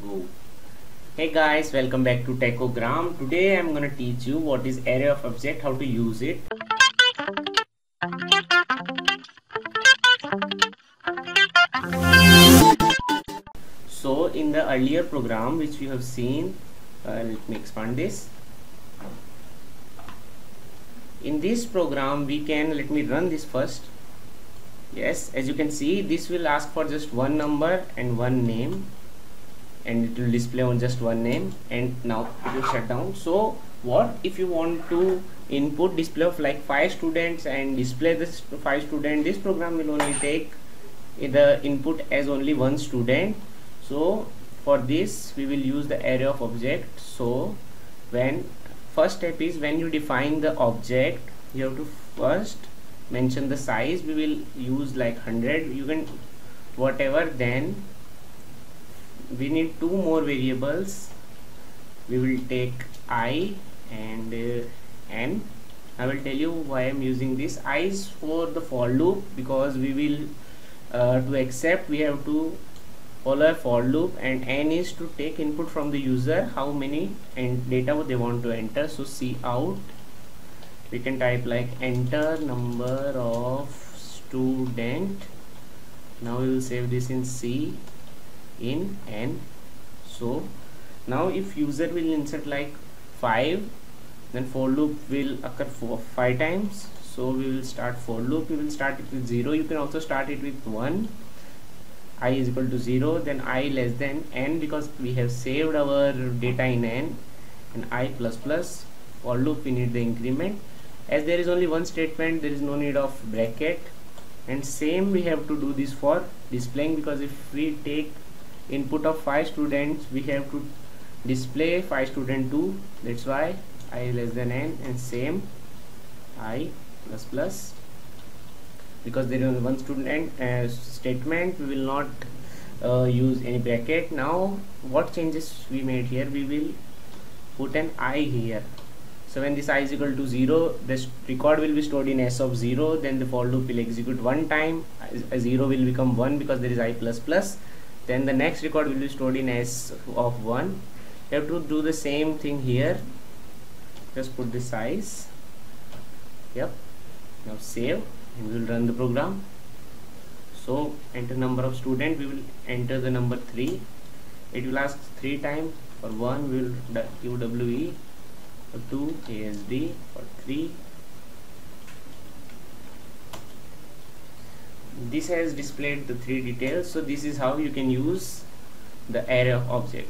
go. Hey guys welcome back to techogram. Today i'm gonna teach you what is array of object how to use it. So in the earlier program which we have seen uh, let me expand this. In this program we can let me run this first. Yes as you can see this will ask for just one number and one name and it will display on just one name. And now it will shut down. So what if you want to input display of like five students and display this five student this program will only take the input as only one student. So for this we will use the array of object. So when first step is when you define the object you have to first mention the size. We will use like 100 you can whatever then we need two more variables. We will take i and uh, n. I will tell you why I'm using this. I is for the for loop because we will uh, to accept we have to follow a for loop and n is to take input from the user how many and data they want to enter. So cout. We can type like enter number of student. Now we will save this in C in N so. Now if user will insert like 5 then for loop will occur for 5 times. So we will start for loop. We will start it with 0 you can also start it with 1 i is equal to 0 then i less than n because we have saved our data in n and i plus plus. For loop we need the increment. As there is only one statement there is no need of bracket. And same we have to do this for displaying because if we take input of 5 students we have to display 5 student 2 that's why i less than n and same i plus plus. Because there is one student uh, statement we will not uh, use any bracket. Now what changes we made here? We will put an i here. So when this i is equal to 0 this record will be stored in s of 0 then the for loop will execute one time. A 0 will become 1 because there is i plus plus then the next record will be stored in s of 1 you have to do the same thing here. Just put the size. Yep. Now save and we will run the program. So enter number of student. We will enter the number 3 it will ask 3 times for 1 we will give we for 2 ASD for 3 this has displayed the three details so this is how you can use the array object